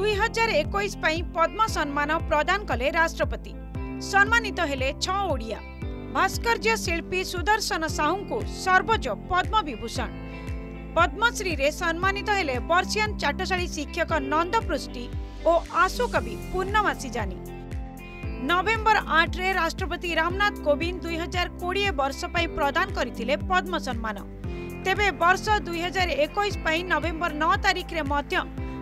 दुई हजार एक पद्म सम्मान प्रदान कले राष्ट्रपति सम्मानित छिया भास्कर्य शिल्पी सुदर्शन साहू को सर्वोच्च पद्म विभूषण पद्मश्री सम्मानित बर्सीआन चाटशाड़ी शिक्षक नंद पृष्टि और आशुकवि पूर्णमासी जानी नवेम्बर आठ रे राष्ट्रपति रामनाथ कोविंद दुई हजार कोड़े वर्ष प्रदान करते पद्म सम्मान तेरे वर्ष दुई हजार एक नवेम्बर नौ तारीख में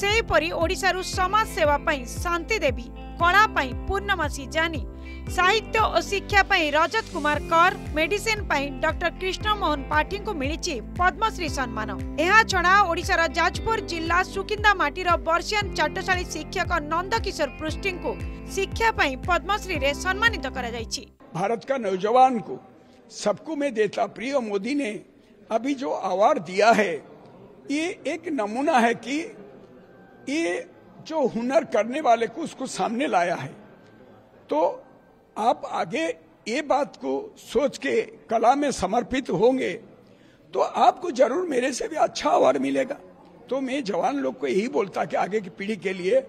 से समाज सेवाई शांति देवी कला पूर्णमासी जानी साहित्य और शिक्षा रजत कुमार कर मेडिसिन डॉक्टर कृष्ण पाठी को मिली पद्मश्री सम्मान यह छड़ा जाजपुर जिला सुकिंदाटी बर्षियान चाटशाड़ी शिक्षक नंद किशोर पृष्टि को शिक्षापी पद्मश्री से सम्मानित कर भारत का नौजवान को सबको मैं देता प्रिय मोदी ने अभी जो अवार्ड दिया है ये एक नमूना है की ये जो हुनर करने वाले को उसको सामने लाया है तो आप आगे ये बात को सोच के कला में समर्पित होंगे तो आपको जरूर मेरे से भी अच्छा अवार्ड मिलेगा तो मैं जवान लोग को यही बोलता कि आगे की पीढ़ी के लिए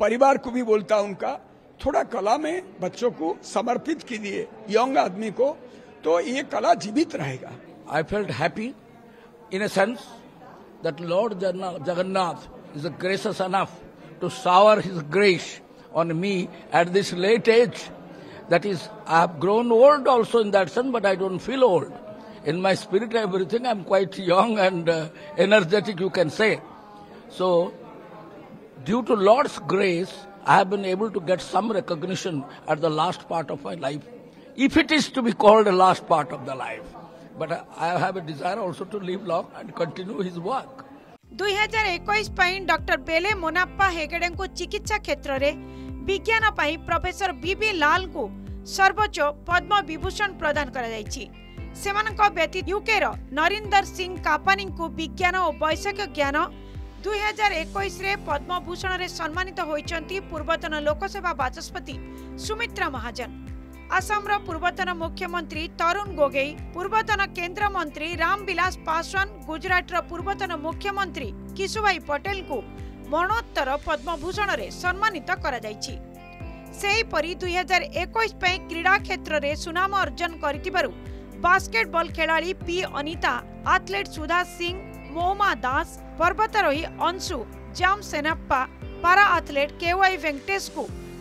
परिवार को भी बोलता उनका थोड़ा कला में बच्चों को समर्पित कीजिए यंग आदमी को तो ये कला जीवित रहेगा I felt happy in a sense that lord Jagannath is gracious enough to shower his grace on me at this late age. That is, I have grown old also in that sense, but I don't feel old. In my spirit, everything, I'm quite young and uh, energetic, you can say. So, due to Lord's grace, I have been able to get some recognition at the last part of my life, if it is to be called the last part of the life. But I have a desire also to live long and continue his work. दुई हजार एक doctor बेले मोनाप्पा हेगेडे चिकित्सा क्षेत्र में विज्ञान professor विवि लाल को सर्वोच्च पद्म विभूषण प्रदान कर व्यतीत यूके नरिंदर सिंह कापानी को विज्ञान और वैषयिक ज्ञान दुई हजार एक पद्म भूषण से सम्मानित होती पूर्वतन लोकसभा बाचस्पति सुमित्रा महाजन आसाम पूर्वतन मुख्यमंत्री तरुण गोगोई पूर्वतन केंद्र मंत्री रामविलास पासवान गुजरात पूर्वतन मुख्यमंत्री किशुभाई पटेल को मरणोत्तर पद्मभूषण रे सम्मानित କରାଯାଇଛି ସେହିପରି ଦୁଇ ହଜାର ଏକୋଇଶ ପାଇଁ କ୍ରୀଡ଼ା କ୍ଷେତ୍ରରେ ସୁନାମ ଅର୍ଜନ କରିଥିବାରୁ ବାସ୍କେଟବଲ୍ ଖେଳାଳି ପି ଅନିତା ଆଥଲେଟ୍ ସୁଧା ସିଂ ମୌମା ଦାସ ପର୍ବତାରୋହୀ Anshu Jamsenpa para athlete KY ଭେଙ୍କଟେଶଙ୍କୁ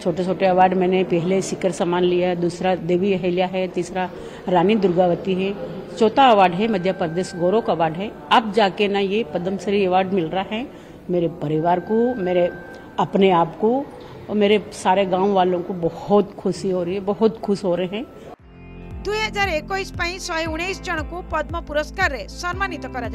छोटे छोटे अवार्ड मैंने पहले सिकर सम्मान लिया है दूसरा देवी अहिल्या है तीसरा रानी दुर्गावती है चौथा अवार्ड है मध्य प्रदेश गौरव अवार्ड है अब जाके ना ये पद्मश्री अवार्ड मिल रहा है मेरे परिवार को मेरे अपने आप को और मेरे सारे गांव वालों को बहुत खुशी हो रही है बहुत खुश हो रहे हैं दुई हजार एक शहे उन्नीस जन को पद्म पुरस्कार सम्मानित करा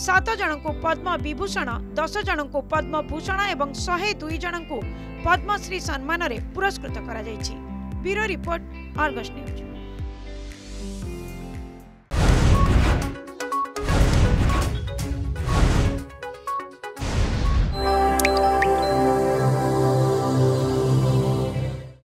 ସାତ ଜଣଙ୍କୁ ପଦ୍ମବିଭୂଷଣ ଦଶ ଜଣଙ୍କୁ ପଦ୍ମଭୂଷଣ ଏବଂ ଶହେ ଦୁଇ ଜଣଙ୍କୁ ପଦ୍ମଶ୍ରୀ ସମ୍ମାନରେ ପୁରସ୍କୃତ କରାଯାଇଛି ବ୍ୟୁରୋ ରିପୋର୍ଟ ଅର୍ଗସ୍ ନ୍ୟୁଜ୍